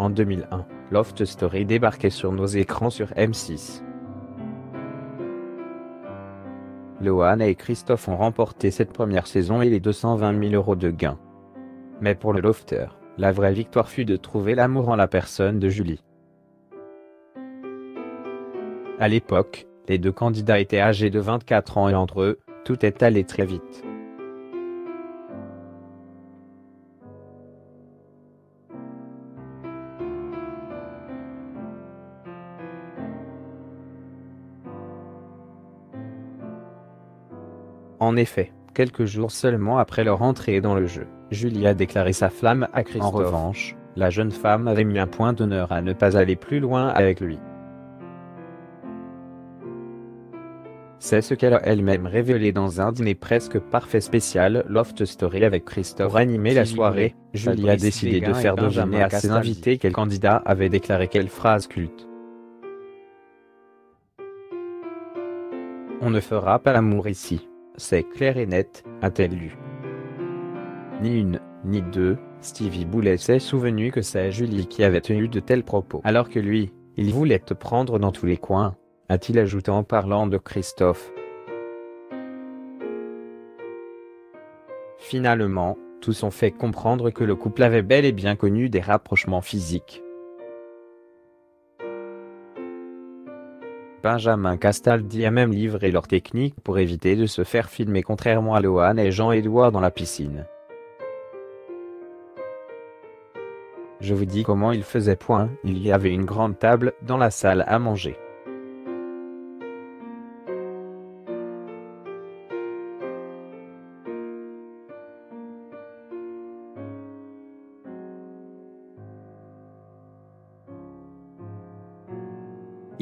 En 2001, Loft Story débarquait sur nos écrans sur M6. Lohan et Christophe ont remporté cette première saison et les 220 000 euros de gains. Mais pour le Lofter, la vraie victoire fut de trouver l'amour en la personne de Julie. À l'époque, les deux candidats étaient âgés de 24 ans et entre eux, tout est allé très vite. En effet, quelques jours seulement après leur entrée dans le jeu, Julie a déclaré sa flamme à Christophe. En revanche, la jeune femme avait mis un point d'honneur à ne pas aller plus loin avec lui. C'est ce qu'elle a elle-même révélé dans un dîner presque parfait spécial Loft Story avec Christophe. Pour animer la soirée, Julie a décidé de faire deviner à ses invités quel candidat avait déclaré quelle phrase culte. On ne fera pas l'amour ici. C'est clair et net, a-t-elle lu. Ni une, ni deux, Stevie Boulet s'est souvenu que c'est Julie qui avait tenu de tels propos. Alors que lui, il voulait te prendre dans tous les coins, a-t-il ajouté en parlant de Christophe. Finalement, tous ont fait comprendre que le couple avait bel et bien connu des rapprochements physiques. Benjamin Castaldi a même livré leur technique pour éviter de se faire filmer contrairement à Lohan et Jean-Édouard dans la piscine. Je vous dis comment il faisait point, il y avait une grande table dans la salle à manger.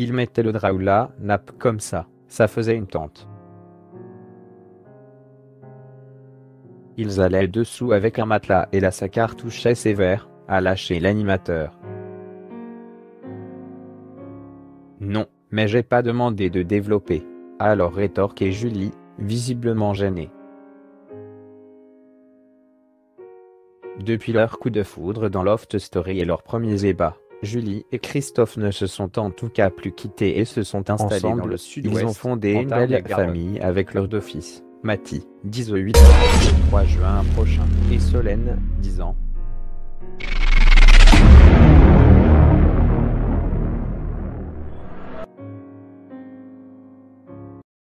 Il mettait le drap là, nappe comme ça, ça faisait une tente. Ils allaient dessous avec un matelas et la sacar touchait verres, a lâché l'animateur. Non, mais j'ai pas demandé de développer. Alors rétorquait Julie, visiblement gênée. Depuis leur coup de foudre dans Loft Story et leurs premiers ébats, Julie et Christophe ne se sont en tout cas plus quittés et se sont installés dans le sud-ouest. Ils ont fondé une belle famille avec leurs deux fils, Mati, 18 le 3 juin prochain, et Solène, 10 ans,